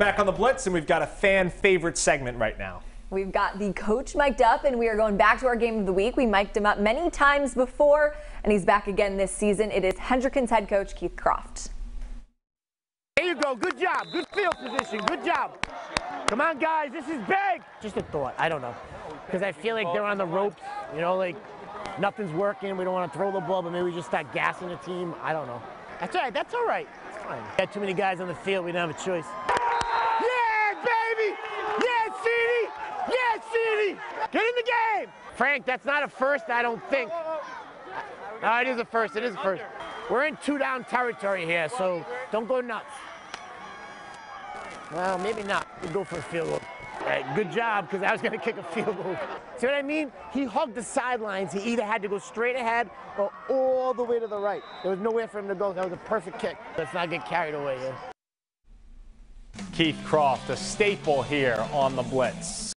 Back on the Blitz, and we've got a fan favorite segment right now. We've got the coach mic'd up, and we are going back to our game of the week. We mic'd him up many times before, and he's back again this season. It is Hendricken's head coach Keith Croft. There you go. Good job. Good field position. Good job. Come on, guys. This is big. Just a thought. I don't know. Because I feel like they're on the ropes. You know, like nothing's working. We don't want to throw the ball, but maybe we just start gassing the team. I don't know. That's all right. That's all right. It's fine. Got too many guys on the field. We don't have a choice. Get in the game! Frank, that's not a first, I don't think. No, it is a first. It is a first. We're in two down territory here, so don't go nuts. Well, maybe not. We'll go for a field goal. Right, good job, because I was going to kick a field goal. See what I mean? He hugged the sidelines. He either had to go straight ahead or all the way to the right. There was nowhere for him to go. That was a perfect kick. Let's not get carried away here. Keith Croft, a staple here on the Blitz.